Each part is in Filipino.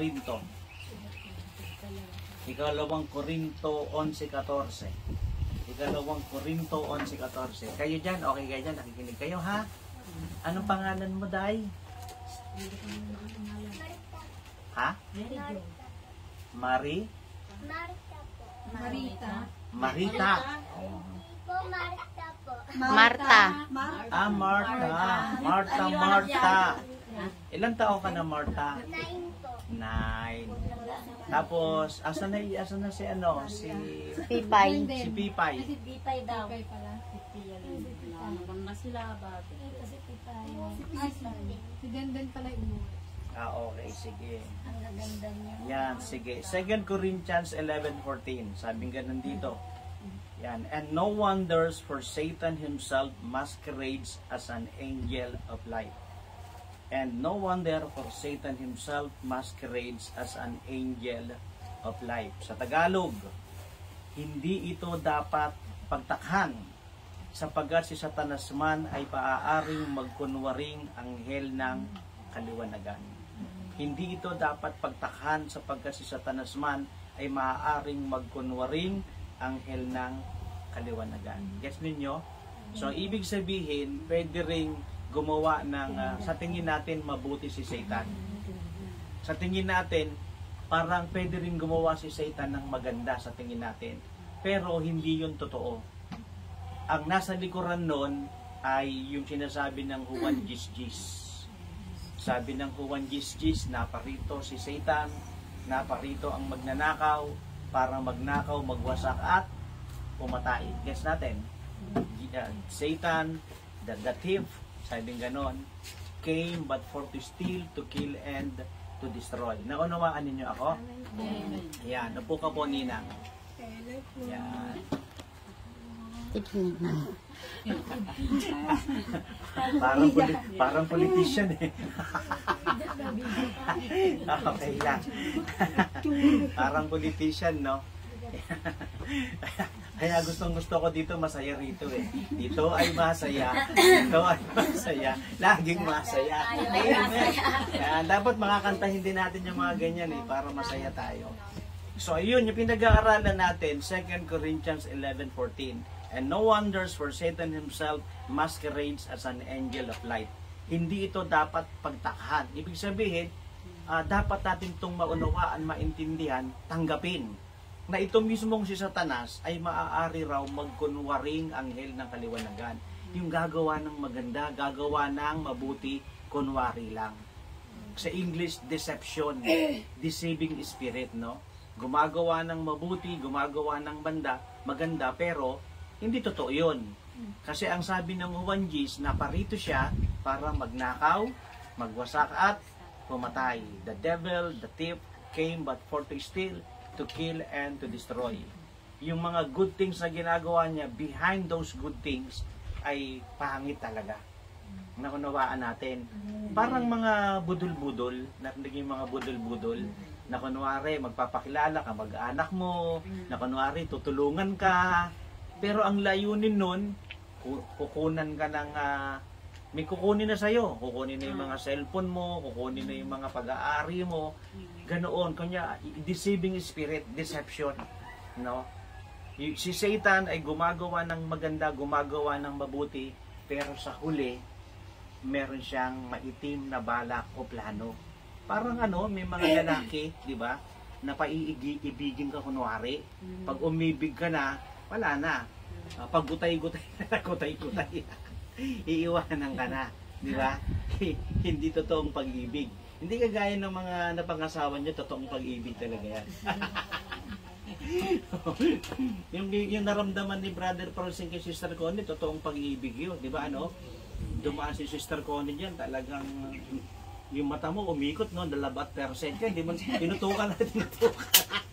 Korinto. Ikalawang Korinto 11.14. Ikalawang Korinto 11.14. Kayo dyan, okay kayo dyan, nakikinig kayo ha? Anong pangalan mo, Day? Ha? Mari? Marta po. Marita. Marita. Po, Marta po. Marta. Ah, Marta. Marta, Marta. Ilang taon ka na, Marta? Nine po. Nine. Tapos, asan na, asan na si ano? Si, Pipay. si Pipay. Kasi Pipay daw. Pipay pala. Naman na sila ba? Kasi Pipay. Si Denden pala umuwi. Ah, okay, sige. Ang gaganda niya. Yan, sige. 2 Corinthians 11.14. Sabi nga nandito. Yan. And no wonders for Satan himself masquerades as an angel of light. And no wonder for Satan himself masquerades as an angel of light. Sa Tagalog, hindi ito dapat pagtakhan sapagkat si Satanas man ay paaaring magkunwaring anghel ng kaliwanagan. Hindi ito dapat pagtakhan sapagkat si Satanas man ay maaaring magkunwaring anghel ng kaliwanagan. Gets ninyo? So, ibig sabihin, pwede ring gumawa ng, ah, sa tingin natin, mabuti si Satan. Sa tingin natin, parang pwede ring gumawa si Satan ng maganda sa tingin natin. Pero hindi yun totoo. Ang nasa likuran nun ay yung sinasabi ng Juan Gisgis. Sabi ng Juan Gisgis, naparito si Satan, naparito ang magnanakaw para magnakaw, magwasak at pumatay. Guess natin, uh, Satan, the, the thief, sabi ganon, came but for to steal, to kill, and to destroy. Naunawaan ninyo ako? Yan, upo ka po, Ninang. Yan. Parang, poli- parang politician eh. okay lang. parang politician, no? Kaya gustong gusto ko dito masaya rito eh. Dito ay masaya. Dito ay masaya. Laging masaya. Kaya dapat makakantahin din natin yung mga ganyan eh para masaya tayo. So ayun, yung pinag-aaralan natin, 2 Corinthians 11.14. And no wonders for Satan himself masquerades as an angel of light. Hindi ito dapat pagtakhan. Ibig sabihin, ah, dapat natin itong maunawaan, maintindihan, tanggapin na ito mismong si Satanas ay maaari raw magkunwaring anghel ng kaliwanagan. Yung gagawa ng maganda, gagawa ng mabuti, kunwari lang. Sa English, deception, deceiving spirit, no? Gumagawa ng mabuti, gumagawa ng banda, maganda, pero hindi totoo yun. Kasi ang sabi ng Juan Gis, naparito siya para magnakaw, magwasak at pumatay. The devil, the thief, came but for to steal, to kill, and to destroy. Yung mga good things na ginagawa niya, behind those good things, ay pangit talaga. Nakunawaan natin. Parang mga budol-budol, yung mga budol-budol, na kunwari magpapakilala ka, mag-anak mo, na kunwari tutulungan ka, pero ang layunin nun, ku- kukunan ka ng, ah, may kukunin na sa'yo. Kukunin na yung mga cellphone mo, kukunin na yung mga pag-aari mo. Ganoon, kanya, deceiving spirit, deception. No? Si Satan ay gumagawa ng maganda, gumagawa ng mabuti, pero sa huli, meron siyang maitim na balak o plano. Parang ano, may mga lalaki, di ba, na paiibigin ka kunwari. Pag umibig ka na, wala na. Ah, pag gutay-gutay na, gutay-gutay. Iiwanan ka na. Di ba? Hindi totoong pag-ibig. Hindi kagaya ng mga napangasawa niyo, totoong pag-ibig talaga yan. yung, yung naramdaman ni Brother Francine kay Sister Connie, totoong pag-ibig yun. Di ba ano? Dumaan si Sister Connie dyan, talagang yung mata mo umikot no, dalabat percent ka, hindi mo tinutukan na tinutukan.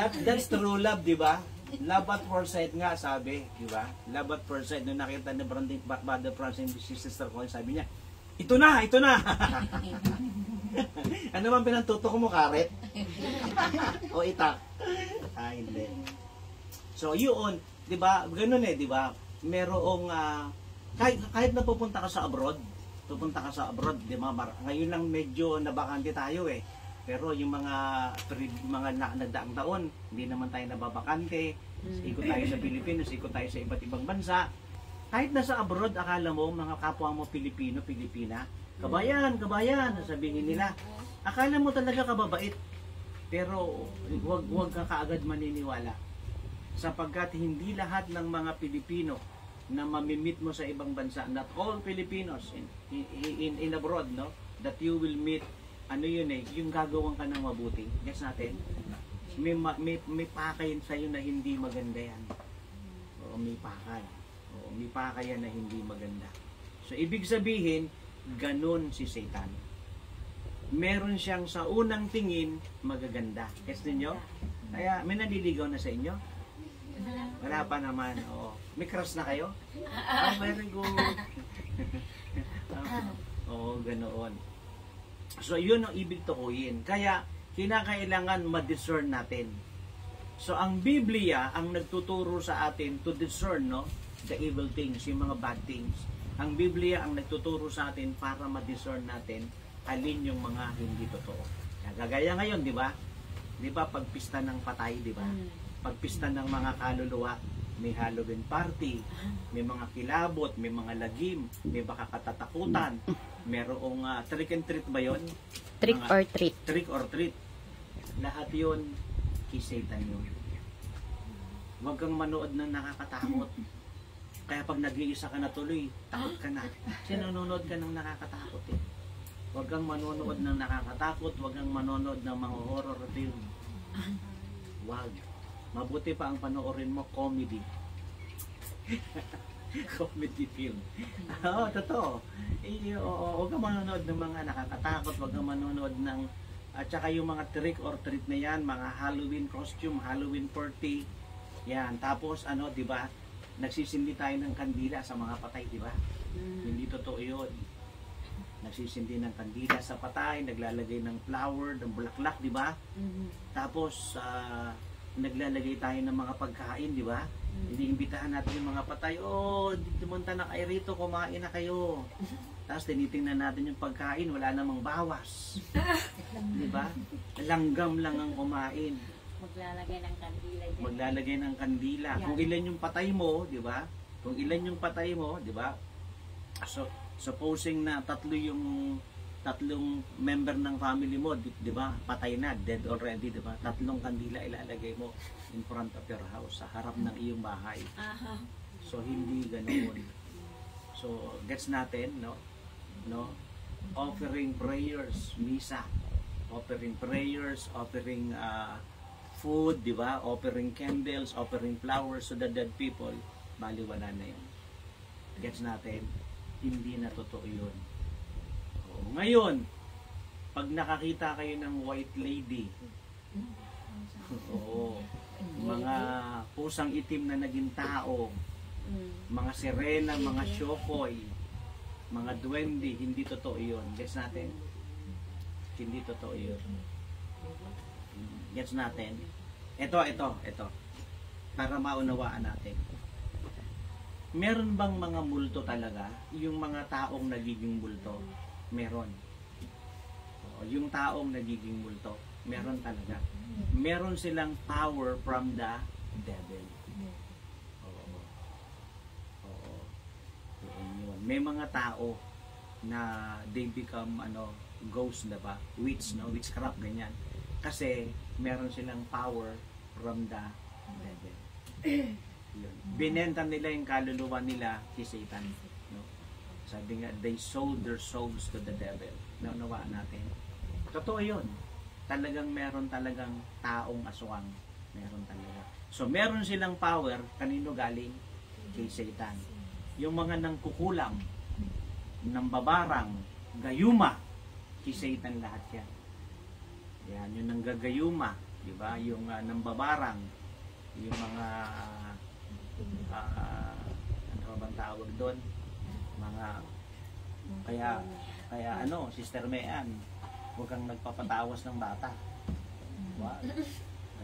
That, that's true love, di ba? Love at first sight nga, sabi, di ba? Love at first sight. Nung nakita ni Brandon, Brother Francine, si Sister Connie, sabi niya, ito na, ito na! ano bang pinantutok mo, karet? o itak? Ah, hindi. So, yun, di ba? Ganun eh, di ba? merong ah, kahit kahit na pupunta ka sa abroad, pupunta ka sa abroad, di ba? Ngayon lang medyo nabakante tayo eh. Pero yung mga mga na, nagdaang taon, hindi naman tayo nababakante. Ikot tayo sa Pilipinas, ikot tayo sa iba't ibang bansa. Kahit nasa abroad, akala mo, mga kapwa mo Pilipino, Pilipina, kabayan, kabayan, sabihin nila. Akala mo talaga kababait. Pero wag wag ka kaagad maniniwala. Sapagkat hindi lahat ng mga Pilipino na mamimit mo sa ibang bansa, not all Filipinos in, in, in, in abroad, no? That you will meet, ano yun eh, yung gagawin ka ng mabuti. Yes natin? May, ma- may, may pakay sa'yo na hindi maganda yan. Oo, may pakay. Oo, may pakay yan na hindi maganda. So, ibig sabihin, ganun si Satan. Meron siyang sa unang tingin magaganda. Yes ninyo? Kaya, may naliligaw na sa inyo? Wala pa naman. Oo. May crush na kayo? Ah, good. Ah, Oo, ganoon. So, yun ang ibig tukuyin. Kaya, kinakailangan ma-discern natin. So, ang Biblia ang nagtuturo sa atin to discern, no? The evil things, yung mga bad things. Ang Biblia ang nagtuturo sa atin para ma-discern natin alin yung mga hindi totoo. Kaya Gagaya ngayon, di ba? Di ba, pagpista ng patay, di ba? Pagpista ng mga kaluluwa, may Halloween party, may mga kilabot, may mga lagim, may baka katatakutan, merong uh, trick and treat ba yon? Trick Mga- or treat. trick or treat. Lahat yon kay Satan yun. Huwag kang manood ng nakakatakot. Kaya pag nag-iisa ka na tuloy, takot ka na. Kasi nanonood ka ng nakakatakot eh. Huwag kang manonood ng nakakatakot, huwag kang manonood ng mga horror film. Huwag. Mabuti pa ang panoorin mo, comedy. comedy film. Oo, totoo. Eh, oo, huwag kang manonood ng mga nakakatakot, huwag kang manonood ng at saka yung mga trick or treat na yan, mga Halloween costume, Halloween party. Yan, tapos ano, 'di ba? Nagsisindi tayo ng kandila sa mga patay, 'di ba? Hindi totoo 'yun. Nagsisindi ng kandila sa patay, naglalagay ng flower, ng bulaklak, 'di ba? Tapos ah, naglalagay tayo ng mga pagkain, di ba? Iniimbitahan natin yung mga patay, oh, dumunta na kayo rito, kumain na kayo. Tapos tinitingnan natin yung pagkain, wala namang bawas. di ba? Langgam lang ang kumain. Maglalagay ng kandila dyan. Maglalagay ng kandila. Kung ilan yung patay mo, di ba? Kung ilan yung patay mo, di ba? So, supposing na tatlo yung tatlong member ng family mo, di, di ba? Patay na, dead already, di ba? Tatlong kandila ilalagay mo in front of your house, sa harap ng iyong bahay. Aha. So hindi ganoon. So gets natin, no? No? Offering prayers, misa. Offering prayers, offering uh, food, di ba? Offering candles, offering flowers to the dead people. Baliwala na yun. Gets natin? Hindi na totoo yun. Ngayon, pag nakakita kayo ng white lady, oo, mga pusang itim na naging tao, mga sirena, mga syokoy, mga duwende, hindi totoo yun. Gets natin? Hindi totoo yun. Gets natin? Ito, ito, ito. Para maunawaan natin. Meron bang mga multo talaga? Yung mga taong nagiging multo? Meron. Oo, yung taong nagiging multo, meron talaga. Meron silang power from the devil. Oo. Oo. Yun. May mga tao na they become ano ghost na ba? Witch, no? Witchcraft, ganyan. Kasi meron silang power from the devil. Yun. Binenta nila yung kaluluwa nila kay Satan. Sabi nga, they sold their souls to the devil. Naunawaan natin. Totoo yun. Talagang meron talagang taong aswang. Meron talaga. So, meron silang power. Kanino galing? Kay Satan. Yung mga nangkukulam, nambabarang, gayuma, kay Satan lahat yan. Yan, yung nanggagayuma, di ba? Yung uh, nambabarang, yung mga ah, ano ba bang tawag doon? Mga kaya kaya ano, Sister Mean, huwag kang nagpapatawas ng bata. Wow.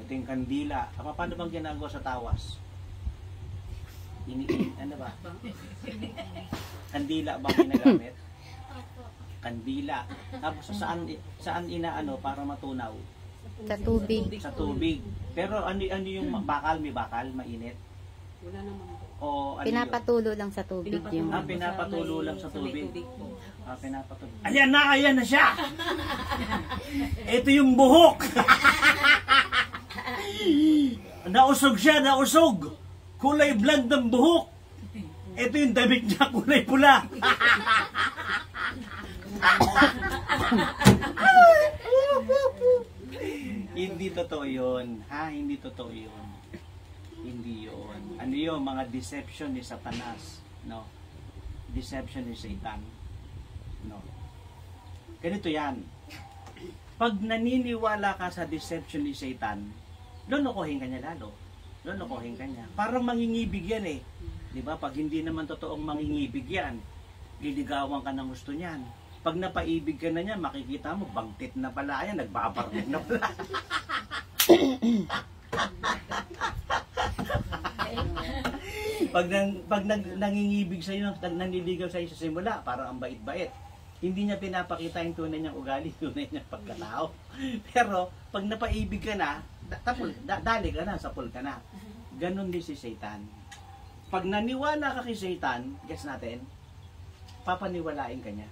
Ito yung kandila. Ah, paano bang ginagawa sa tawas? Ini, ano ba? Kandila ba ginagamit? Kandila. Tapos saan saan inaano para matunaw? Sa tubig. Sa tubig. Pero ano ano yung bakal, may bakal, mainit? Wala naman. O ano yun? Pinapatulo lang sa tubig yung... Ah, pinapatulo lang sa tubig. Ah, pinapatuloy. Ayan na, ayan na siya! Ito yung buhok! nausog siya, nausog! Kulay blond ng buhok! Ito yung damit niya, kulay pula! Hindi totoo yun. Ha? Hindi totoo yun. Hindi yun. Ano yun? Mga deception ni Satanas. No? Deception ni Satan. No. Ganito yan. Pag naniniwala ka sa deception ni Satan, lolokohin ka niya lalo. Lolokohin ka niya. Parang mangingibig yan eh. Di ba? Pag hindi naman totoong mangingibig yan, liligawan ka ng gusto niyan. Pag napaibig ka na niya, makikita mo, bangtit na pala yan, nagbabartik na pala. pag nang, pag nang, nangingibig sa iyo, nanliligaw sa iyo sa simula, parang ang bait-bait. Hindi niya pinapakita yung tunay niyang ugali, tunay niyang pagkatao. Pero pag napaibig ka na, tapol, da, dali ka na, sapul ka na. Ganon din si Satan. Pag naniwala ka kay Satan, guess natin, papaniwalain ka niya.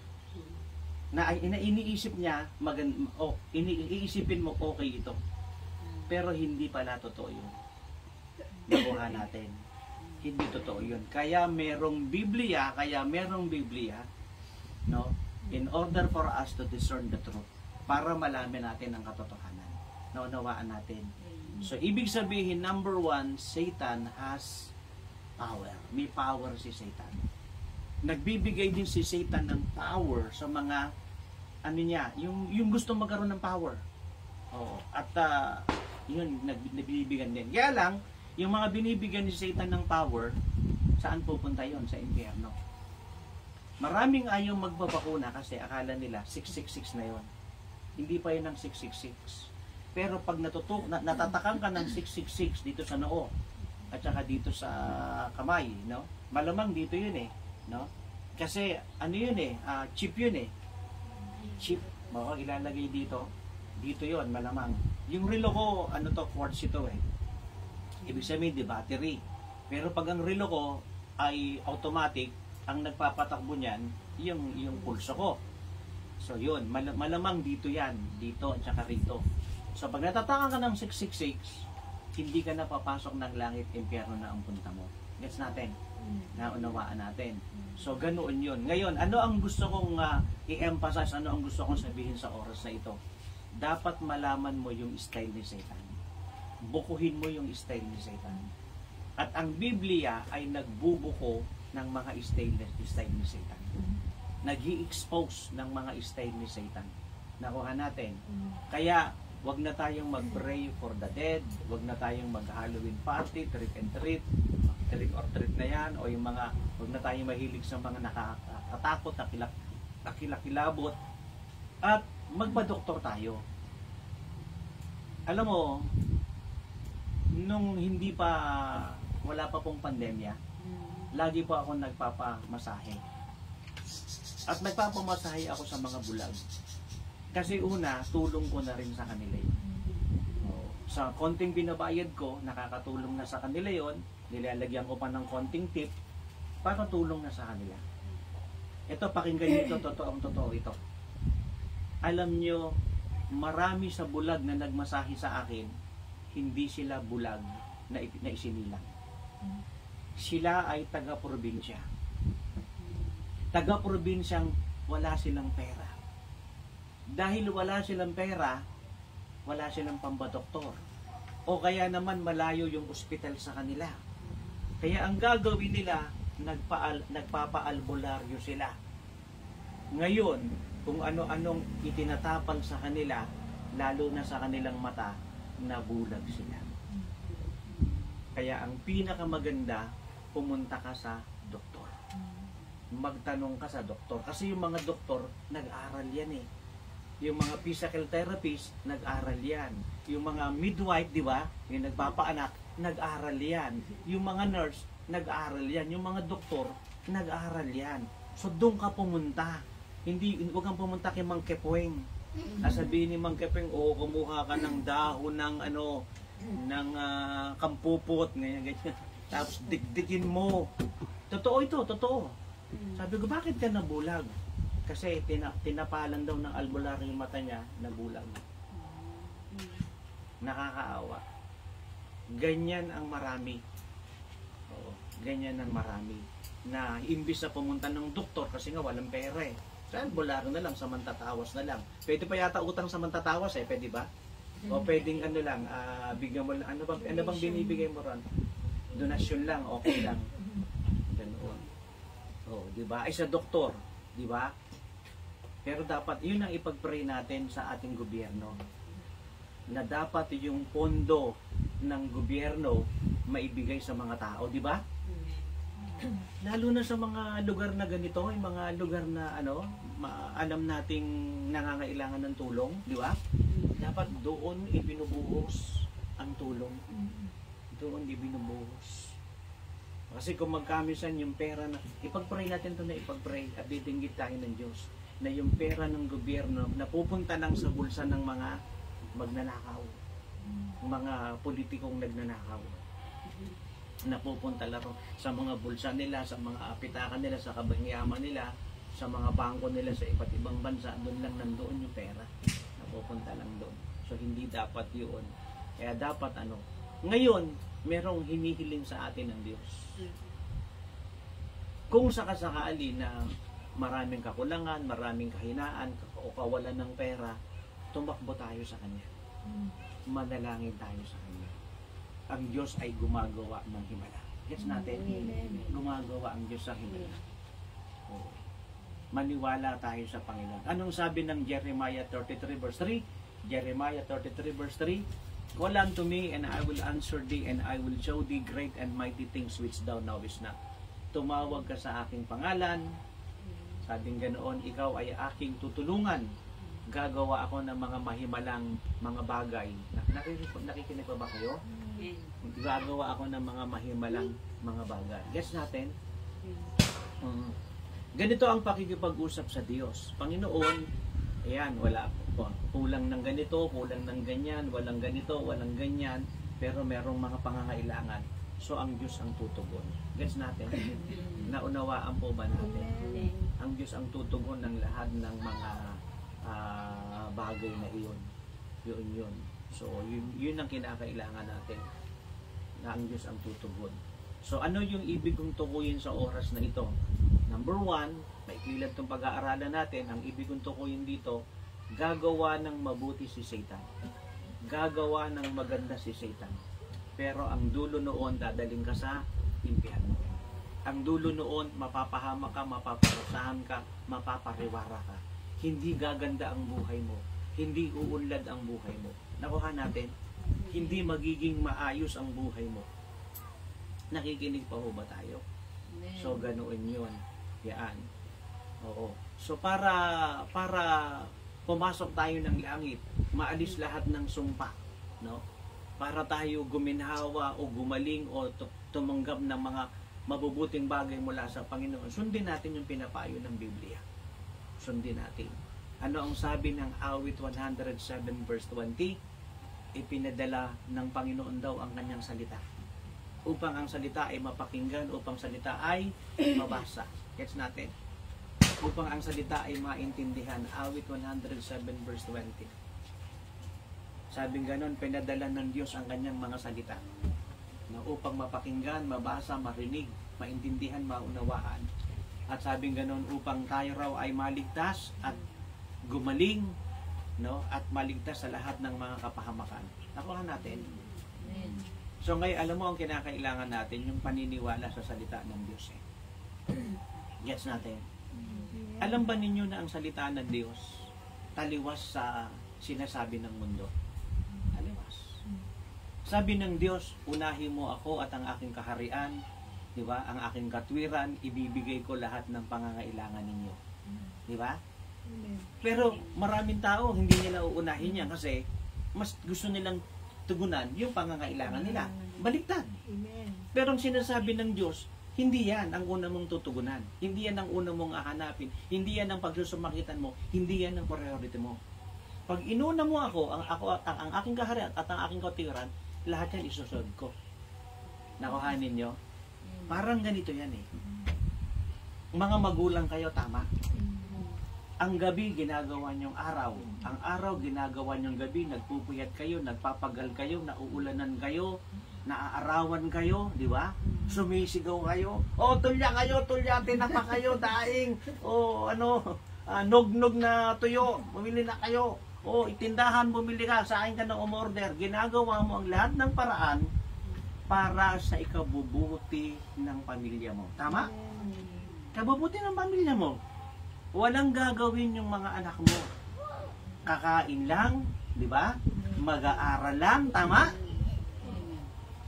Na, na iniisip niya, magan, oh, ini, iisipin mo, okay ito. Pero hindi pala totoo yun. Nakuha natin. Hindi totoo yun. Kaya merong Biblia, kaya merong Biblia, no? In order for us to discern the truth, para malaman natin ang katotohanan. Naunawaan natin. So, ibig sabihin, number one, Satan has power. May power si Satan. Nagbibigay din si Satan ng power sa mga, ano niya, yung, yung gusto magkaroon ng power. Oo. At, ah, yun, nag, nagbibigyan din. Kaya lang, yung mga binibigyan ni Satan ng power, saan pupunta yon Sa impyerno. Maraming ayaw magbabakuna kasi akala nila 666 na yon. Hindi pa yun ang 666. Pero pag natutok, na, natatakan ka ng 666 dito sa noo at saka dito sa kamay, no? Malamang dito yun eh, no? Kasi ano yun eh, ah, chip yun eh. Chip, mo ilalagay dito. Dito yon malamang. Yung relo ko, ano to, quartz ito eh. Ibig sabihin, di battery. Pero pag ang relo ko ay automatic, ang nagpapatakbo niyan, yung, yung pulso ko. So yun, mal- malamang dito yan, dito at saka rito. So pag natatakan ka ng 666, hindi ka na papasok ng langit, impyerno na ang punta mo. Gets natin? Naunawaan natin. So ganoon yun. Ngayon, ano ang gusto kong ah, i-emphasize, ano ang gusto kong sabihin sa oras na ito? Dapat malaman mo yung style ni Satan. Bukuhin mo yung style ni Satan. At ang Biblia ay nagbubuko ng mga style, style ni Satan. nag expose ng mga style ni Satan. Nakuha natin. Kaya, wag na tayong mag-pray for the dead, wag na tayong mag-Halloween party, trick and treat, trick or treat na yan, o yung mga, wag na tayong mahilig sa mga nakakatakot, nakilak, nakilakilabot, at magpa-doktor tayo. Alam mo, nung hindi pa, wala pa pong pandemya, lagi po ako nagpapamasahe. At nagpapamasahe ako sa mga bulag. Kasi una, tulong ko na rin sa kanila yun. Sa konting binabayad ko, nakakatulong na sa kanila yon nilalagyan ko pa ng konting tip, para tulong na sa kanila. Ito, pakinggan nyo ito, totoong totoo ito. Alam nyo, marami sa bulag na nagmasahe sa akin, hindi sila bulag na, na isinilang. Sila ay taga-probinsya. Taga-probinsyang wala silang pera. Dahil wala silang pera, wala silang pambadoktor. O kaya naman malayo yung ospital sa kanila. Kaya ang gagawin nila, nagpaal, nagpapaalbularyo sila. Ngayon, kung ano-anong itinatapal sa kanila, lalo na sa kanilang mata, nabulag sila. Kaya ang pinakamaganda, pumunta ka sa doktor. Magtanong ka sa doktor. Kasi yung mga doktor, nag-aral yan eh. Yung mga physical therapist, nag-aral yan. Yung mga midwife, di ba? Yung nagpapaanak, nag-aral yan. Yung mga nurse, nag-aaral yan. Yung mga doktor, nag-aaral yan. So doon ka pumunta. Hindi, huwag kang pumunta kay Mang Kepweng. Sasabihin ni Mang Kepweng, oo, kumuha ka ng dahon ng ano, ng ah, kampupot, ganyan, ganyan. Tapos dikdikin mo. Totoo ito, totoo. Sabi ko, bakit ka nabulag? Kasi tina, tinapalan daw ng albularyo yung mata niya, nabulag. Nakakaawa. Ganyan ang marami. Oo, ganyan ang marami. Na imbis na pumunta ng doktor kasi nga walang pera eh. Albularyo na lang, sa mantatawas na lang. Pwede pa yata utang sa mantatawas eh, pwede ba? O pwedeng ano lang, ah, bigyan mo lang, ano bang, ano bang binibigay mo ron? Donasyon lang, okay lang. Ganoon. Oh, di ba? Ay sa doktor, di ba? Pero dapat, yun ang ipag-pray natin sa ating gobyerno. Na dapat yung pondo ng gobyerno maibigay sa mga tao, di ba? Lalo na sa mga lugar na ganito, yung mga lugar na ano, alam nating nangangailangan ng tulong, di ba? Dapat doon ibinubuhos ang tulong. Doon ibinubuhos. Kasi kung magkamisan yung pera na, ipag-pray natin to na ipag-pray at didinggit tayo ng Diyos na yung pera ng gobyerno napupunta lang sa bulsa ng mga magnanakaw. Mga politikong nagnanakaw. Napupunta lang sa mga bulsa nila, sa mga apitakan nila, sa kabangyaman nila, sa mga bangko nila sa iba't ibang bansa, doon lang nandoon yung pera. Napupunta lang doon. So hindi dapat yun. Kaya dapat ano, ngayon, merong hinihiling sa atin ng Diyos. Kung sakasakali na maraming kakulangan, maraming kahinaan, o kawalan ng pera, tumakbo tayo sa Kanya. Manalangin tayo sa Kanya. Ang Diyos ay gumagawa ng himala. Gets natin? Gumagawa ang Diyos sa himala. Oo. Maniwala tayo sa Panginoon. Anong sabi ng Jeremiah 33 verse 3? Jeremiah 33 verse 3, Call unto me, and I will answer thee, and I will show thee great and mighty things which thou knowest not. Tumawag ka sa aking pangalan, sabing ganoon, ikaw ay aking tutulungan. Gagawa ako ng mga mahimalang mga bagay. Na- Nakikinig, nakikinig pa ba kayo? Gagawa ako ng mga mahimalang mga bagay. Guess natin? Mm. Ganito ang pakikipag-usap sa Diyos. Panginoon, ayan, wala po. Kulang ng ganito, kulang ng ganyan, walang ganito, walang ganyan, pero merong mga pangangailangan. So, ang Diyos ang tutugon. Gets natin? Naunawaan po ba natin? Ang Diyos ang tutugon ng lahat ng mga ah, bagay na iyon. Yun yun. So, yun, yun ang kinakailangan natin na ang Diyos ang tutugon. So, ano yung ibig kong tukuyin sa oras na ito? Number one, maikli lang itong pag-aaralan natin, ang ibig kong tukuyin dito, gagawa ng mabuti si Satan. Gagawa ng maganda si Satan. Pero ang dulo noon, dadaling ka sa impyerno. Ang dulo noon, mapapahama ka, mapaparusahan ka, mapapariwara ka. Hindi gaganda ang buhay mo. Hindi uunlad ang buhay mo. Nakuha natin, hindi magiging maayos ang buhay mo. Nakikinig pa ho ba tayo? So, ganoon yun. Yan. Oo. So, para, para pumasok tayo ng langit, maalis lahat ng sumpa. No? Para tayo guminhawa o gumaling o tu- tumanggap ng mga mabubuting bagay mula sa Panginoon. Sundin natin yung pinapayo ng Biblia. Sundin natin. Ano ang sabi ng awit 107 verse 20? Ipinadala ng Panginoon daw ang kanyang salita upang ang salita ay mapakinggan, upang salita ay mabasa. Gets natin? Upang ang salita ay maintindihan. Awit 107 verse 20. Sabing ganon, pinadala ng Diyos ang kanyang mga salita na upang mapakinggan, mabasa, marinig, maintindihan, maunawaan. At sabing ganon, upang tayo raw ay maligtas at gumaling, no? At maligtas sa lahat ng mga kapahamakan. Nakuha natin. So ngayon, alam mo ang kinakailangan natin, yung paniniwala sa salita ng Diyos. Eh. Gets natin? Alam ba ninyo na ang salita ng Diyos taliwas sa sinasabi ng mundo? Taliwas. Sabi ng Diyos, unahin mo ako at ang aking kaharian, di ba? Ang aking katwiran, ibibigay ko lahat ng pangangailangan ninyo. Di ba? Pero maraming tao hindi nila uunahin yan kasi mas gusto nilang tugunan yung pangangailangan nila. Baliktad. Amen. Pero ang sinasabi ng Diyos, hindi yan ang una mong tutugunan. Hindi yan ang una mong hahanapin. Hindi yan ang pagsusumakitan mo. Hindi yan ang priority mo. Pag inuna mo ako, ang, ako, ang, ang aking kaharian at ang aking katiran, lahat yan isusunod ko. Nakuhanin nyo? Parang ganito yan eh. Mga magulang kayo, tama. Ang gabi, ginagawa niyong araw. Ang araw, ginagawa niyong gabi. Nagpupuyat kayo, nagpapagal kayo, nauulanan kayo, naaarawan kayo, di ba? Sumisigaw kayo. O, tulya kayo, tulya, tinapa kayo, daing. O, ano, ah, nog-nog na tuyo, bumili na kayo. O, itindahan, bumili ka, sa akin ka ng umorder. Ginagawa mo ang lahat ng paraan para sa ikabubuti ng pamilya mo. Tama? Kabubuti ng pamilya mo. Walang gagawin yung mga anak mo. Kakain lang, di ba? Mag-aaral lang, tama?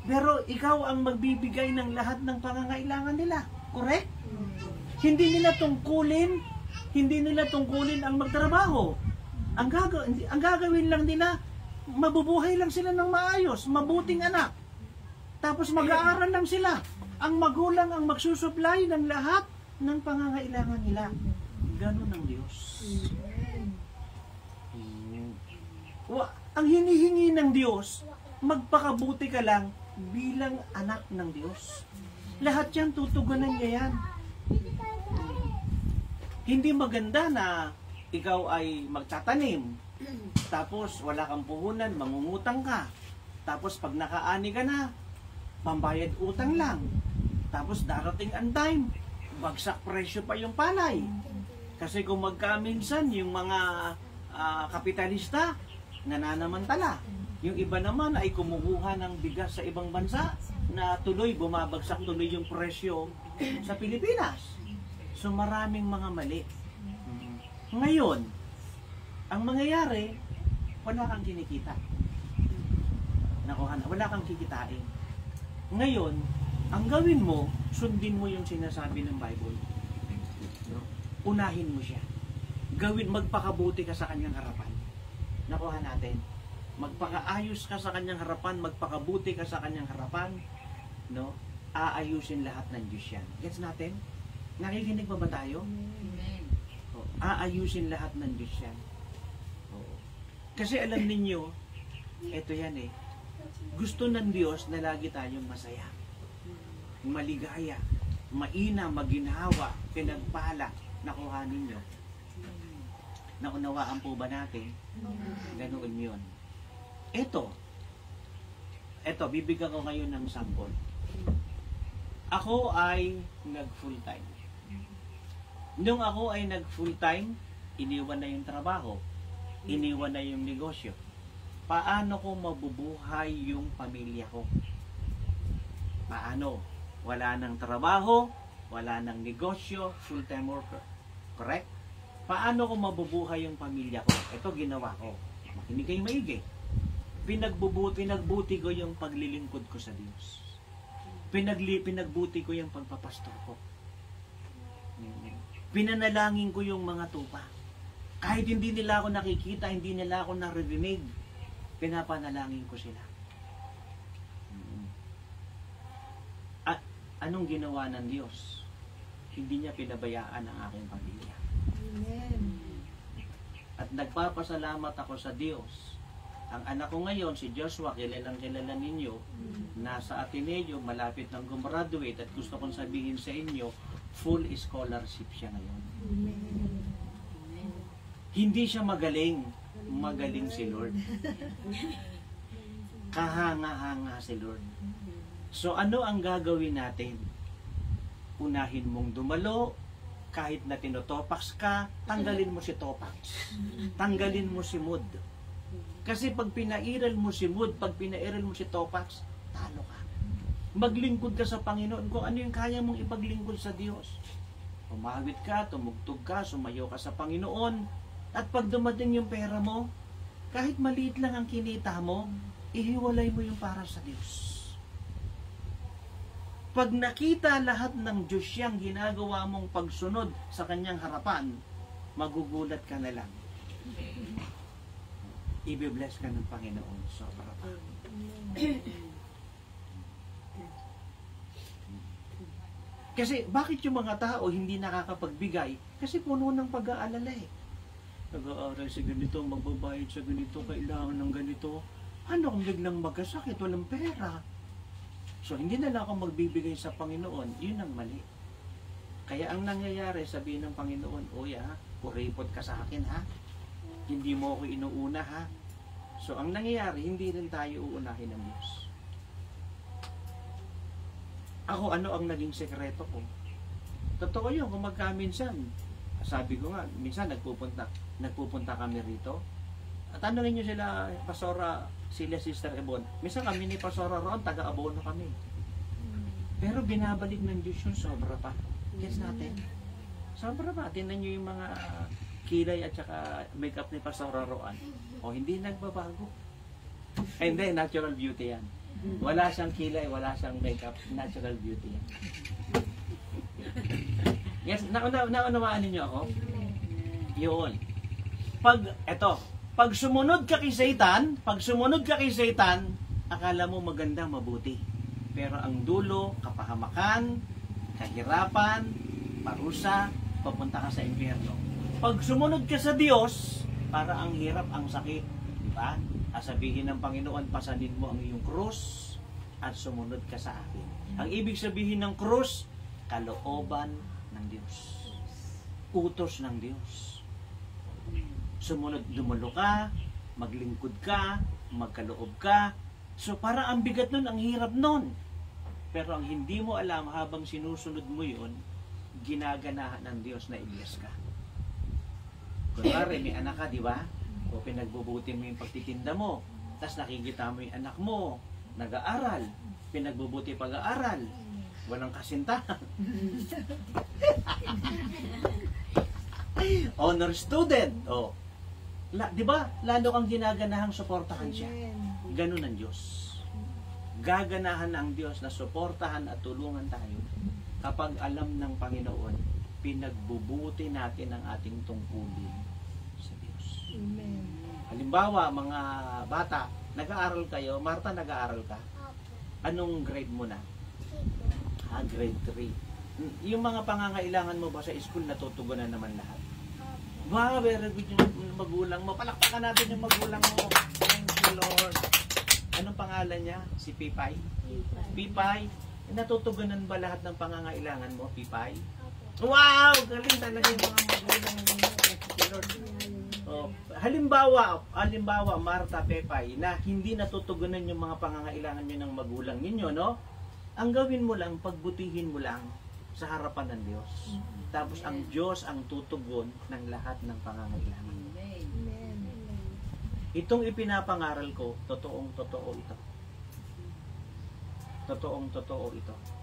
Pero ikaw ang magbibigay ng lahat ng pangangailangan nila. Correct? Hindi nila tungkulin, hindi nila tungkulin ang magtrabaho. Ang, gaga- ang gagawin lang nila, mabubuhay lang sila ng maayos, mabuting anak. Tapos mag-aaral lang sila. Ang magulang ang magsusupply ng lahat ng pangangailangan nila. Ganon ang Diyos. Wa, ang hinihingi ng Diyos, magpakabuti ka lang bilang anak ng Diyos. Lahat yan tutugunan niya yan. Hindi maganda na ikaw ay magtatanim, tapos wala kang puhunan, mangungutang ka. Tapos pag nakaani ka na, pambayad utang lang. Tapos darating ang time, bagsak presyo pa yung palay. Kasi kung magkaminsan yung mga ah, kapitalista, nananamantala. Yung iba naman ay kumukuha ng bigas sa ibang bansa na tuloy bumabagsak tuloy yung presyo sa Pilipinas. So maraming mga mali. Ngayon, ang mangyayari, wala kang kinikita. Nakuha na, wala kang kikitain. Ngayon, ang gawin mo, sundin mo yung sinasabi ng Bible. Unahin mo siya. Gawin, magpakabuti ka sa kanyang harapan. Nakuha natin. Magpakaayos ka sa kanyang harapan, magpakabuti ka sa kanyang harapan, no? Aayusin lahat ng Diyos yan. Gets natin? Nakikinig pa ba tayo? Oo. Aayusin lahat ng Diyos yan. Oo. Kasi alam ninyo, eto yan eh, gusto ng Diyos na lagi tayong masaya. Maligaya, maina, maginhawa, pinagpala, nakuha ninyo. Naunawaan po ba natin? Ganoon yun. Eto, eto, bibigyan ko ngayon ng sample. Ako ay nag full time. Nung ako ay nag full time, iniwan na yung trabaho, iniwan na yung negosyo. Paano ko mabubuhay yung pamilya ko? Paano? Wala ng trabaho, wala ng negosyo, full-time worker. Correct? Paano ko mabubuhay yung pamilya ko? Ito ginawa ko. Makinig kayo maigi. Pinagbubuti, pinagbuti ko yung paglilingkod ko sa Diyos. Pinagli, pinagbuti ko yung pagpapastor ko. Pinanalangin ko yung mga tupa. Kahit hindi nila ako nakikita, hindi nila ako naririnig, pinapanalangin ko sila. At anong ginawa ng Diyos? Hindi niya pinabayaan ang aking pamilya. Amen. At nagpapasalamat ako sa Diyos. Ang anak ko ngayon, si Joshua, kilalang kilala ninyo, nasa Ateneo, malapit ng gumraduate at gusto kong sabihin sa inyo, full scholarship siya ngayon. Hindi siya magaling, magaling si Lord. Kahanga-hanga si Lord. So ano ang gagawin natin? Unahin mong dumalo, kahit na tinotopax ka, tanggalin mo si topax. Tanggalin mo si mood. Kasi pag pinairal mo si mood, pag pinairal mo si topax, talo ka. Maglingkod ka sa Panginoon kung ano yung kaya mong ipaglingkod sa Diyos. Umawit ka, tumugtog ka, sumayo ka sa Panginoon, at pag dumating yung pera mo, kahit maliit lang ang kinita mo, ihiwalay mo yung para sa Diyos. Pag nakita lahat ng Diyos yung ginagawa mong pagsunod sa kanyang harapan, magugulat ka na lang. Ibe-bless ka ng Panginoon. Sobra pa. Kasi bakit yung mga tao hindi nakakapagbigay? Kasi puno ng pag-aalala eh. Nag-aaral sa ganito, magbabayad sa ganito, kailangan ng ganito. Ano kung biglang magkasakit, walang pera? So hindi na lang ako magbibigay sa Panginoon, yun ang mali. Kaya ang nangyayari, sabihin ng Panginoon, Uy ha, kuripot ka sa akin ha. Hindi mo ako inuuna ha. So ang nangyayari, hindi rin tayo uunahin ng Diyos. Ako, ano ang naging sekreto ko? Totoo yun, kung magka minsan, sabi ko nga, minsan nagpupunta, nagpupunta kami rito. At tanongin nyo sila, Pasora, sila Sister Ebon. Minsan kami ni Pasora roon, taga-abono kami. Pero binabalik ng Diyos yun, sobra pa. Gets natin? Sobra pa. Tingnan nyo yung mga kilay at saka makeup ni Pastora Roan. O, hindi nagbabago. And then, natural beauty yan. Wala siyang kilay, wala siyang makeup. Natural beauty yan. yes, nauna, naunawaan ninyo ako? Yun. Pag, eto, pag sumunod ka kay Satan, pag sumunod ka kay Satan, akala mo maganda, mabuti. Pero ang dulo, kapahamakan, kahirapan, parusa, papunta ka sa impyerno. Pag sumunod ka sa Diyos, para ang hirap, ang sakit, di ba? Sabihin ng Panginoon, pasanin mo ang iyong krus at sumunod ka sa akin. Ang ibig sabihin ng krus, kalooban ng Diyos. Utos ng Diyos. Sumunod, dumulo ka, maglingkod ka, magkaloob ka. So para ang bigat nun, ang hirap nun. Pero ang hindi mo alam habang sinusunod mo yun, ginaganahan ng Diyos na i-bless ka. Kunwari, may anak ka, di ba? O pinagbubuti mo yung pagtitinda mo. Tapos nakikita mo yung anak mo, nag-aaral. Pinagbubuti pag-aaral. Walang kasintahan. Honor student. O. La, di ba? Lalo kang ginaganahang suportahan siya. Ganun ang Diyos. Gaganahan ang Diyos na suportahan at tulungan tayo kapag alam ng Panginoon, pinagbubuti natin ang ating tungkulin sa Diyos. Amen. Halimbawa, mga bata, nag-aaral kayo, Marta, nag-aaral ka? Anong grade mo na? Ah, grade 3. Yung mga pangangailangan mo ba sa school, natutugunan naman lahat? Wow, very good yung magulang mo. Palakpakan natin yung magulang mo. Thank you, Lord. Anong pangalan niya? Si Pipay? Pipay, natutugunan ba lahat ng pangangailangan mo, Pipay? Opo. Wow! Galing talaga yung mga magulang. Oh, halimbawa, halimbawa, Marta, Pepay, na hindi natutugunan yung mga pangangailangan nyo ng magulang ninyo, no? Ang gawin mo lang, pagbutihin mo lang sa harapan ng Diyos. Tapos ang Diyos ang tutugon ng lahat ng pangangailangan. Amen. Itong ipinapangaral ko, totoong totoo ito. Totoong totoo ito.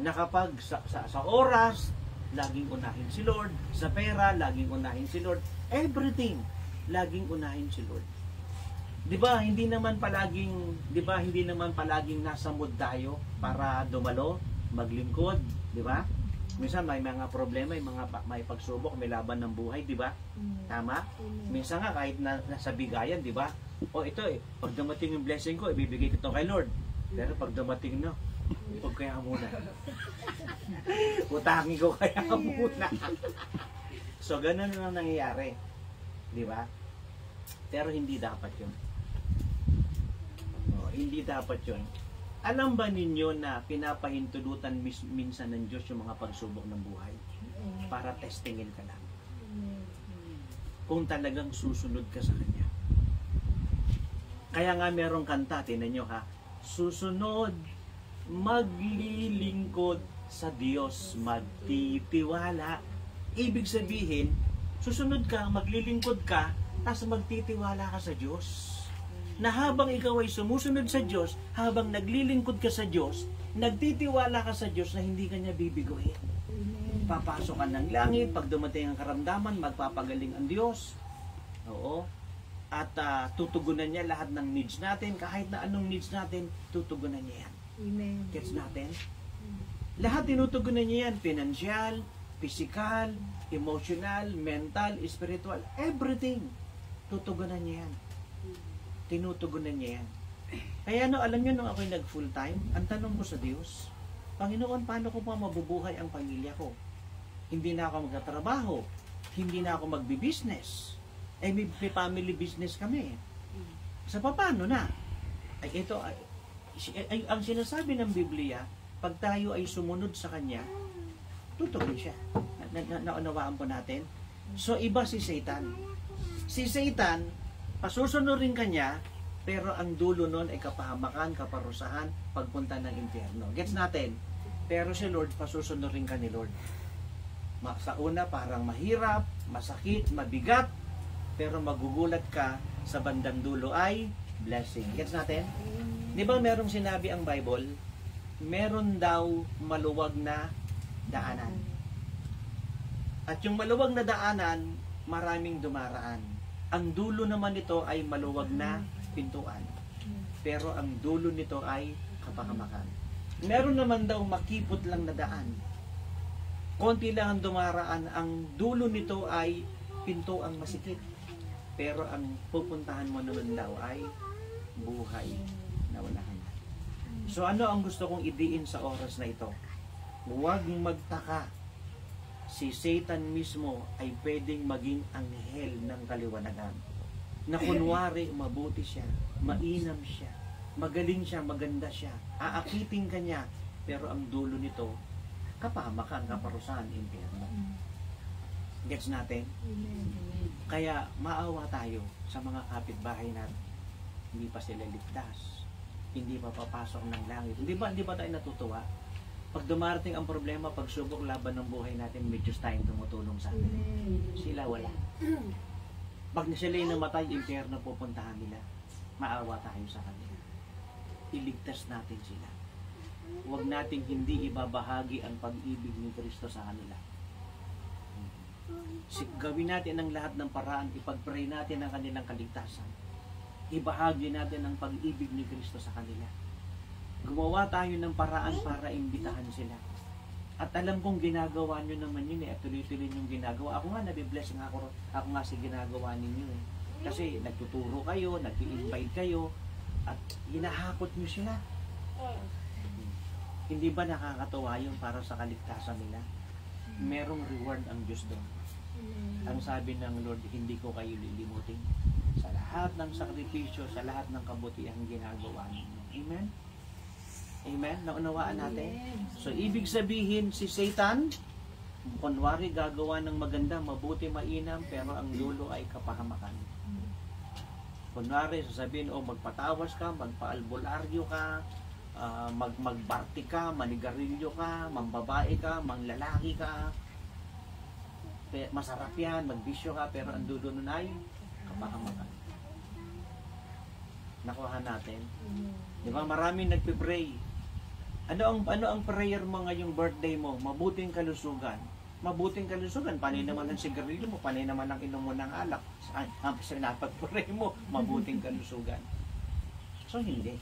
Na kapag sa, sa, sa oras, laging unahin si Lord. Sa pera, laging unahin si Lord. Everything, laging unahin si Lord. 'Di ba? Hindi naman palaging, 'di ba? Hindi naman palaging nasa mood tayo para dumalo, maglingkod, 'di ba? Minsan may mga problema, may mga may pagsubok, may laban ng buhay, 'di ba? Tama? Amen. Minsan nga kahit na, nasa bigayan, di ba? O ito eh, pag dumating yung blessing ko, ibibigay ko ito kay Lord. Pero pag dumating no, huwag kaya muna. Utangin ko kaya muna. so, ganun ang nangyayari. Di ba? Pero hindi dapat yun. O, hindi dapat yun. Alam ba ninyo na pinapahintulutan minsan ng Diyos yung mga pagsubok ng buhay? Para testingin ka lang kung talagang susunod ka sa Kanya. Kaya nga merong kanta, tinan nyo ha, susunod, maglilingkod sa Diyos, magtitiwala. Ibig sabihin, susunod ka, maglilingkod ka, tapos magtitiwala ka sa Diyos. Na habang ikaw ay sumusunod sa Diyos, habang naglilingkod ka sa Diyos, nagtitiwala ka sa Diyos na hindi ka niya bibiguin papasok ka ng langit, pag dumating ang karamdaman, magpapagaling ang Diyos. Oo. At ah, tutugunan niya lahat ng needs natin, kahit na anong needs natin, tutugunan niya yan. Amen. Gets natin? Lahat tinutugunan niya yan, financial, physical, emotional, mental, spiritual, everything. tutugunan niya yan. Tinutugunan niya yan. Kaya no, alam niyo nung ako'y nag full time, ang tanong ko sa Diyos, Panginoon, paano ko pa mabubuhay ang pamilya ko? Hindi na ako magtatrabaho. Hindi na ako magbi-business. Eh, may, may family business kami. Sa paano na? Ay, ito, ay, ay, ang sinasabi ng Biblia, pag tayo ay sumunod sa Kanya, tutugon siya. Na, na, naunawaan po natin. So, iba si Satan. Si Satan, pasusunurin ka niya, pero ang dulo nun ay kapahamakan, kaparusahan, pagpunta ng impyerno. Gets natin? Pero si Lord, pasusunurin ka ni Lord. Sa una, parang mahirap, masakit, mabigat, pero magugulat ka sa bandang dulo ay blessing. Gets natin? Di ba merong sinabi ang Bible, meron daw maluwag na daanan. At yung maluwag na daanan, maraming dumaraan. Ang dulo naman nito ay maluwag na pintuan. Pero ang dulo nito ay kapahamakan. Meron naman daw makipot lang na daan. Konti lang ang dumaraan. Ang dulo nito ay pinto ang masikip. Pero ang pupuntahan mo naman daw ay buhay na wala hanggan. So ano ang gusto kong idiin sa oras na ito? Huwag magtaka. Si Satan mismo ay pwedeng maging anghel ng kaliwanagan. Na kunwari mabuti siya, mainam siya, magaling siya, maganda siya, aakiting ka niya, pero ang dulo nito, kapahamakan, kaparusahan, impyerno. Gets natin? Kaya maawa tayo sa mga kapitbahay natin. Hindi pa sila ligtas. Hindi pa papasok ng langit. Hindi ba, hindi ba tayo natutuwa? Pag dumarating ang problema, pagsubok laban ng buhay natin, may Diyos tayong tumutulong sa atin. Sila wala. Pag sila yung namatay, impyerno pupuntahan nila. Maawa tayo sa kanila. Iligtas natin sila. Huwag nating hindi ibabahagi ang pag-ibig ni Kristo sa kanila. Gawin natin ang lahat ng paraan, ipag-pray natin ang kanilang kaligtasan. Ibahagi natin ang pag-ibig ni Kristo sa kanila. Gumawa tayo ng paraan para imbitahan sila. At alam kong ginagawa nyo naman yun eh, at tuloy-tuloy yung ginagawa. Ako nga, nabibless nga ako, ako nga si ginagawa ninyo eh. Kasi nagtuturo kayo, nag-invite kayo, at hinahakot nyo sila. Hindi ba nakakatawa yun para sa kaligtasan nila? Merong reward ang Diyos doon. Ang sabi ng Lord, hindi ko kayo lilimutin. Sa lahat ng sakripisyo, sa lahat ng kabutihang ginagawa ninyo. Amen? Amen? Naunawaan natin? So, ibig sabihin, si Satan, kunwari gagawa ng maganda, mabuti, mainam, pero ang dulo ay kapahamakan. Kunwari, sasabihin, o magpatawas ka, magpaalbularyo ka, ah, mag magbarti ka, manigarilyo ka, mambabae ka, manglalaki ka, masarap yan, magbisyo ka, pero ang dulo nun ay kapahamakan. Nakuha natin. Di ba? Maraming nagpe-pray. Ano ang ano ang prayer mo ngayong birthday mo? Mabuting kalusugan. Mabuting kalusugan. Panay naman ang sigarilyo mo, panay naman ang inom mo ng alak. Ang ang sinapag-pray mo, mabuting kalusugan. So hindi.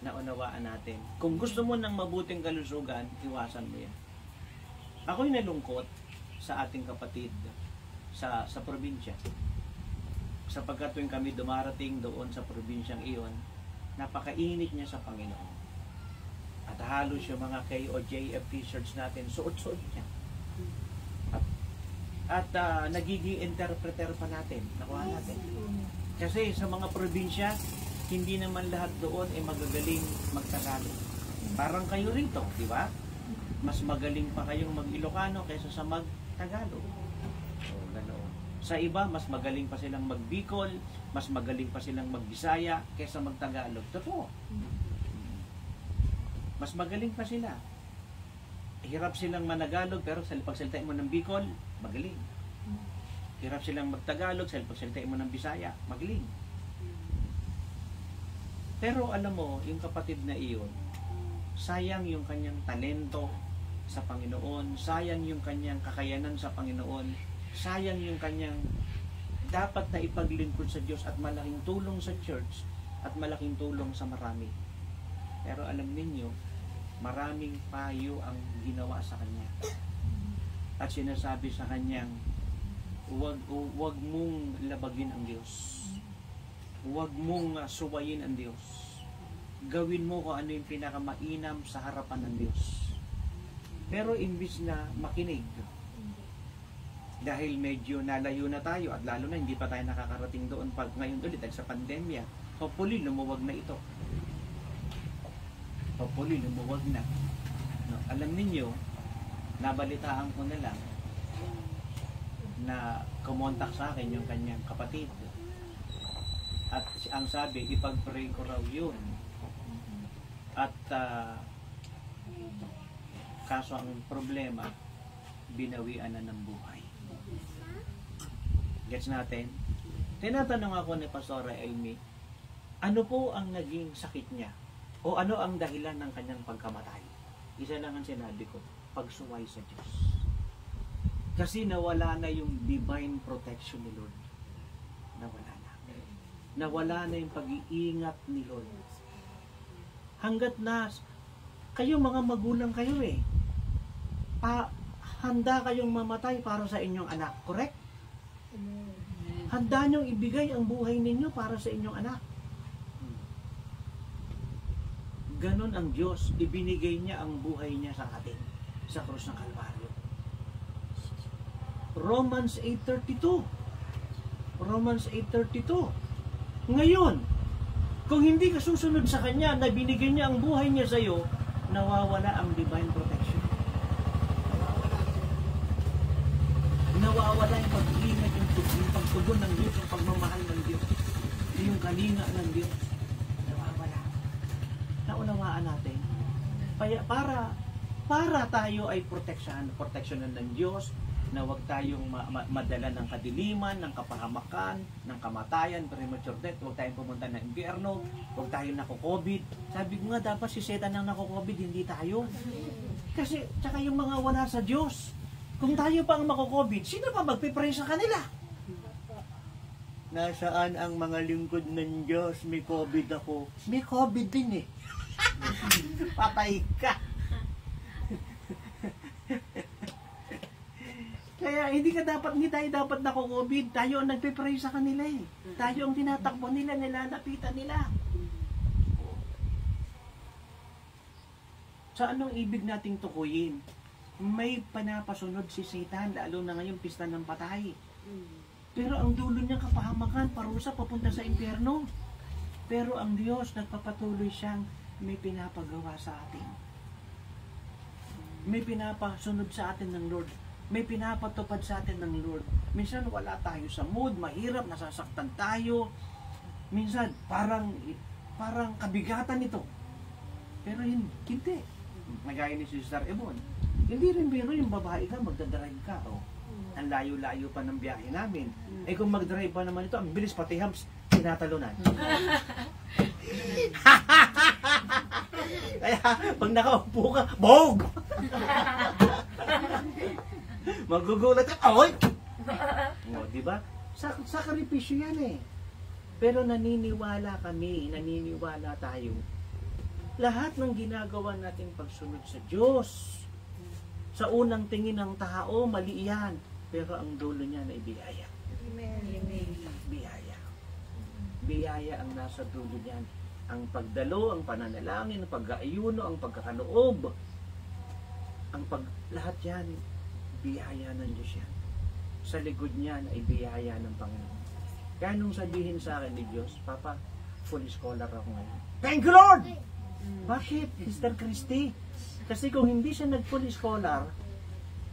Naunawaan natin. Kung gusto mo ng mabuting kalusugan, iwasan mo yan. Ako'y nalungkot sa ating kapatid sa sa probinsya. Sapagkat tuwing kami dumarating doon sa probinsyang iyon, napakainit niya sa Panginoon. At halos yung mga KOJF t-shirts natin, suot-suot niya. At, at ah, nagiging interpreter pa natin. Nakuha natin. Kasi sa mga probinsya, hindi naman lahat doon ay magagaling magtagalog. Parang kayo rito, di ba? Mas magaling pa kayong mag-Ilocano kaysa sa mag-Tagalog. So. Sa iba, mas magaling pa silang mag-Bicol, mas magaling pa silang mag-Bisaya kaysa mag-Tagalog. Totoo. Mas magaling pa sila. Hirap silang managalog pero sa pagsalitain mo ng Bicol, magaling. Hirap silang magtagalog sa pagsalitain mo ng Bisaya, magaling. Pero alam mo, yung kapatid na iyon, sayang yung kanyang talento sa Panginoon, sayang yung kanyang kakayanan sa Panginoon, sayang yung kanyang dapat na ipaglingkod sa Diyos at malaking tulong sa church at malaking tulong sa marami. Pero alam ninyo, maraming payo ang ginawa sa kanya. At sinasabi sa kanyang, Huwag, huwag mong labagin ang Diyos. Huwag mong uh, suwayin ang Diyos. Gawin mo kung ano yung pinakamainam sa harapan ng Diyos. Pero imbis na makinig, dahil medyo nalayo na tayo at lalo na hindi pa tayo nakakarating doon pag ngayon ulit dahil sa pandemya, hopefully lumuwag na ito. Hopefully lumuwag na. No, alam ninyo, nabalitaan ko na lang na kumontak sa akin yung kanyang kapatid. At ang sabi, ipag-pray ko raw yun. At ah, kaso ang problema, binawian na ng buhay. Gets natin? Tinatanong ako ni Pastora Amy, ano po ang naging sakit niya? O ano ang dahilan ng kanyang pagkamatay? Isa lang ang sinabi ko, pagsuway sa Diyos. Kasi nawala na yung divine protection ni Lord. Nawala na. Nawala na yung pag-iingat ni Lord. Hanggat na, kayo mga magulang kayo eh. Pa, handa kayong mamatay para sa inyong anak. Correct? Handa niyong ibigay ang buhay ninyo para sa inyong anak. Ganon ang Diyos. Ibinigay niya ang buhay niya sa atin sa krus ng Kalbaryo. Romans 8.32 Romans 8.32 Ngayon, kung hindi ka susunod sa Kanya na binigay niya ang buhay niya sa iyo, nawawala ang divine protection. Nawawala yung pag-iingat, tug- yung pagtugon ng Diyos, yung pagmamahal ng Diyos, yung kalinga ng Diyos. Nawawala. Naunawaan natin. Para, para, tayo ay proteksyon, proteksyonan ng Diyos, na huwag tayong ma- ma- madala ng kadiliman, ng kapahamakan, ng kamatayan, premature death, huwag tayong pumunta ng impyerno, huwag tayong nako-COVID. Sabi ko nga, dapat si Satan ang nako-COVID, hindi tayo. Kasi, tsaka yung mga wala sa Diyos, kung tayo pa ang mako-COVID, sino pa magpipray sa kanila? Nasaan ang mga lingkod ng Diyos? May COVID ako. May COVID din eh. Patay ka. Kaya hindi ka dapat, hindi tayo dapat nako-COVID. Tayo ang nagpe-pray sa kanila eh. Tayo ang tinatakbo nila, nilalapitan nila. Sa anong ibig nating tukuyin? May panapasunod si Satan, lalo na ngayon pista ng patay. Pero ang dulo niya kapahamakan, parusa, papunta sa impyerno. Pero ang Diyos, nagpapatuloy siyang may pinapagawa sa atin. May pinapasunod sa atin ng Lord. May pinapatupad sa atin ng Lord. Minsan wala tayo sa mood, mahirap, nasasaktan tayo. Minsan parang parang kabigatan ito. Pero hin- hindi. Nagaya ni Sister Ebon. Hindi rin biro yung babae ka, magdadrive ka. Oh. Ang layo-layo pa ng biyahe namin. Eh kung mag-drive pa naman ito, ang bilis pati hams, tinatalunan. Kaya pag nakaupo ka, bog! Magugulat ka, oy! O, di ba? Sa sakripisyo yan eh. Pero naniniwala kami, naniniwala tayo. Lahat ng ginagawa nating pagsunod sa Diyos, sa unang tingin ng tao, mali yan. Pero ang dulo niya na ibiyaya. Biyaya. Biyaya ang nasa dulo niyan. Ang pagdalo, ang pananalangin, ang pag-aayuno, ang pagkakaloob. Ang pag, lahat yan, biyaya ng Diyos yan. Sa likod niyan ay biyaya ng Panginoon. Kaya nung sabihin sa akin ni Diyos, Papa, full scholar ako ngayon. Thank you, Lord! Bakit, Sister Christy? Kasi kung hindi siya nag-full scholar,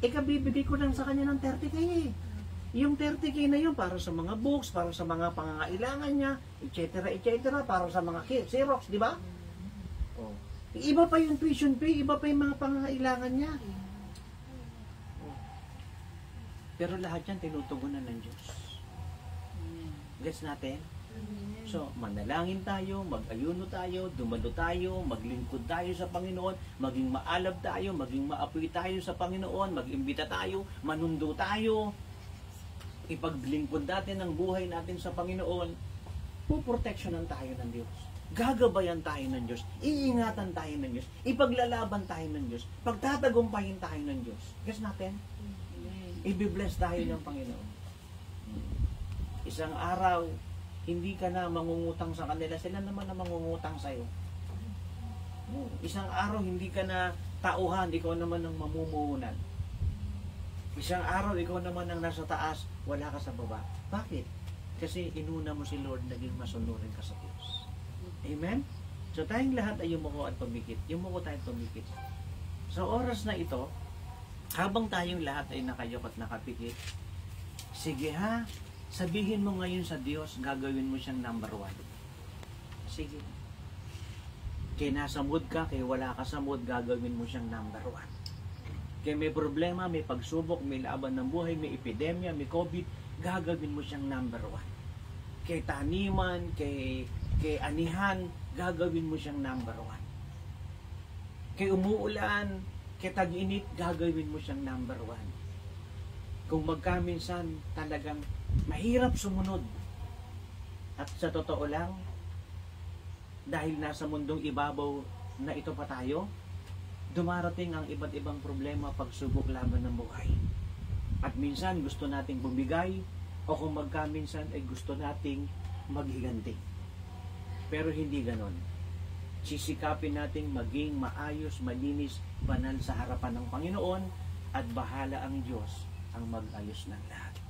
ikabibigay ko lang sa kanya ng 30k eh. Yung 30k na yun para sa mga books, para sa mga pangangailangan niya, etc. etc. para sa mga Xerox, di ba? Oh. Iba pa yung tuition fee, iba pa yung mga pangangailangan niya. Oh. Pero lahat yan tinutugunan ng Diyos. Gets natin? So, manalangin tayo, mag-ayuno tayo, dumalo tayo, maglingkod tayo sa Panginoon, maging maalab tayo, maging maapoy tayo sa Panginoon, mag-imbita tayo, manundo tayo, ipaglingkod natin ang buhay natin sa Panginoon, puproteksyonan tayo ng Diyos. Gagabayan tayo ng Diyos. Iingatan tayo ng Diyos. Ipaglalaban tayo ng Diyos. Pagtatagumpayin tayo ng Diyos. Guess natin? Ibibless tayo ng Panginoon. Isang araw, hindi ka na mangungutang sa kanila, sila naman na mangungutang sa'yo. Hmm, Isang araw, hindi ka na tauhan, ikaw naman ang mamumuhunan. Isang araw, ikaw naman ang nasa taas, wala ka sa baba. Bakit? Kasi inuna mo si Lord, naging masunurin ka sa Diyos. Amen? So tayong lahat ay yumuko at pumikit. Yumuko tayong pumikit. Sa oras na ito, habang tayong lahat ay nakayok at nakapikit, sige ha, sabihin mo ngayon sa Diyos, gagawin mo siyang number one. Sige. Kaya nasa mood ka, kaya wala ka sa mood, gagawin mo siyang number one. Kaya may problema, may pagsubok, may laban ng buhay, may epidemya, may COVID, gagawin mo siyang number one. Kay taniman, kay, kay anihan, gagawin mo siyang number one. Kay umuulan, kay tag-init, gagawin mo siyang number one. Kung magkaminsan talagang mahirap sumunod. At sa totoo lang, dahil nasa mundong ibabaw na ito pa tayo, dumarating ang iba't ibang problema pagsubok laban ng buhay. At minsan gusto nating bumigay o kung magkaminsan ay gusto nating maghiganti. Pero hindi ganon. Sisikapin nating maging maayos, malinis, banal sa harapan ng Panginoon at bahala ang Diyos ang mag-ayos ng lahat.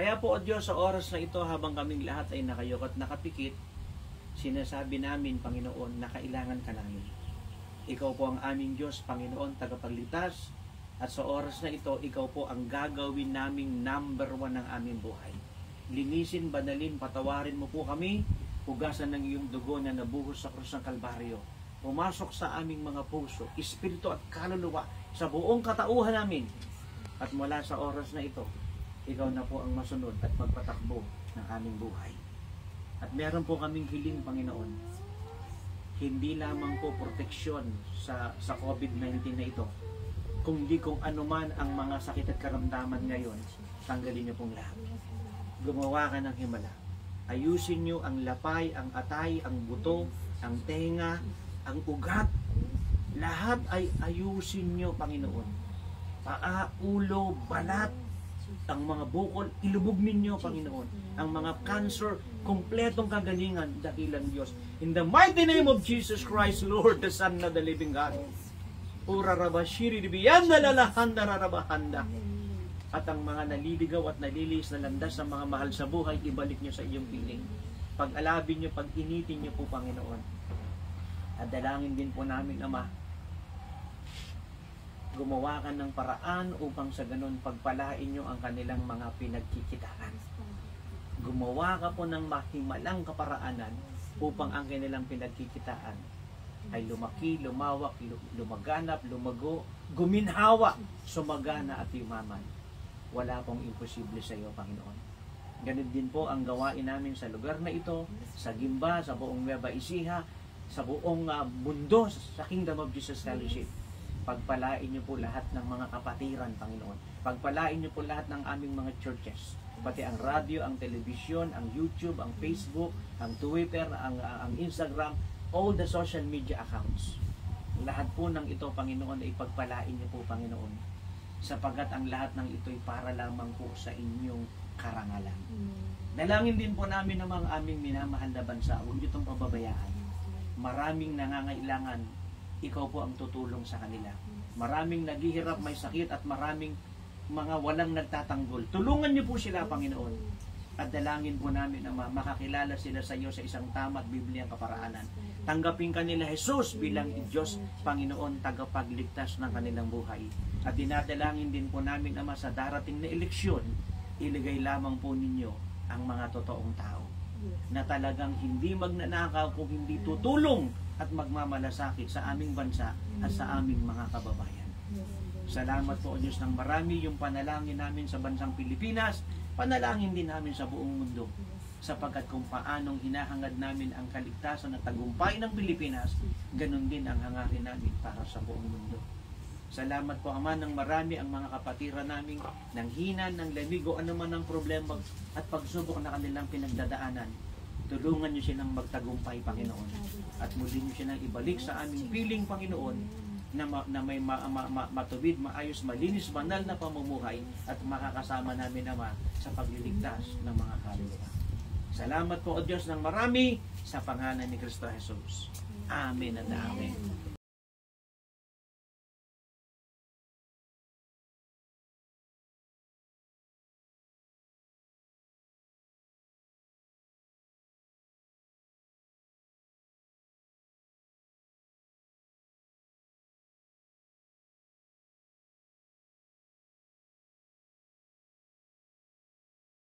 Kaya po, O Diyos, sa oras na ito habang kaming lahat ay nakayok at nakapikit, sinasabi namin, Panginoon, na kailangan ka namin. Ikaw po ang aming Diyos, Panginoon, tagapagligtas, at sa oras na ito, ikaw po ang gagawin naming number one ng aming buhay. Linisin, banalin, patawarin mo po kami, hugasan ng iyong dugo na nabuhos sa krus ng Kalbaryo. Pumasok sa aming mga puso, espiritu at kaluluwa sa buong katauhan namin. At mula sa oras na ito, ikaw na po ang masunod at magpatakbo ng aming buhay. At meron po kaming hiling, Panginoon. Hindi lamang po proteksyon sa, sa COVID-19 na ito, kundi kung ano man ang mga sakit at karamdaman ngayon, tanggalin niyo pong lahat. Gumawa ka ng himala. Ayusin niyo ang lapay, ang atay, ang buto, ang tenga, ang ugat. Lahat ay ayusin niyo, Panginoon. Paa, ulo, balat, ang mga bukol, ilubog ninyo, Panginoon. Ang mga cancer, kumpletong kagalingan, dakilang Diyos. In the mighty name of Jesus Christ, Lord, the Son of the living God. Ura rabashiri dibiyanda lalahanda rarabahanda. At ang mga naliligaw at nalilis na landas sa mga mahal sa buhay, ibalik nyo sa iyong piling. Pag-alabin nyo, pag-initin nyo po, Panginoon. At dalangin din po namin, Ama, gumawa ka ng paraan upang sa ganun pagpalain nyo ang kanilang mga pinagkikitaan. Gumawa ka po ng mahimalang kaparaanan upang ang kanilang pinagkikitaan ay lumaki, lumawak, lu- lumaganap, lumago, guminhawa, sumagana at yumaman. Wala pong imposible sa iyo, Panginoon. Ganun din po ang gawain namin sa lugar na ito, sa Gimba, sa buong Nueva Ecija, sa buong ah, mundo, sa Kingdom of Jesus Fellowship. Pagpalain niyo po lahat ng mga kapatiran, Panginoon. Pagpalain niyo po lahat ng aming mga churches. Pati ang radio, ang telebisyon, ang YouTube, ang Facebook, ang Twitter, ang, ang Instagram, all the social media accounts. Lahat po ng ito, Panginoon, ay pagpalain niyo po, Panginoon. Sapagat ang lahat ng ito ay para lamang po sa inyong karangalan. Dalangin din po namin ng mga aming minamahal na bansa. Huwag niyo itong pababayaan. Maraming nangangailangan. Ikaw po ang tutulong sa kanila. Maraming naghihirap, may sakit at maraming mga walang nagtatanggol. Tulungan niyo po sila, Panginoon. At dalangin po namin na ma- makakilala sila sa iyo sa isang tama at Bibliang kaparaanan. Tanggapin kanila Jesus bilang Diyos, Panginoon, tagapagligtas ng kanilang buhay. At dinadalangin din po namin, Ama, sa darating na eleksyon, iligay lamang po ninyo ang mga totoong tao na talagang hindi magnanakaw kung hindi tutulong at magmamalasakit sa aming bansa at sa aming mga kababayan. Salamat po o Diyos ng marami yung panalangin namin sa bansang Pilipinas, panalangin din namin sa buong mundo sapagkat kung paanong hinahangad namin ang kaligtasan at tagumpay ng Pilipinas, ganun din ang hangarin namin para sa buong mundo. Salamat po Ama ng marami ang mga kapatiran namin ng hina, ng lamig o anuman ang problema at pagsubok na kanilang pinagdadaanan. Tulungan niyo silang magtagumpay, Panginoon. At muli niyo silang ibalik sa aming piling, Panginoon, na, ma- na may ma- ma- ma- matuwid, maayos, malinis, banal na pamumuhay at makakasama namin naman sa pagliligtas ng mga kaluluwa. Salamat po o Diyos ng marami sa pangalan ni Kristo Jesus. Amen at Amen.